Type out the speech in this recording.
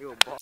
给我包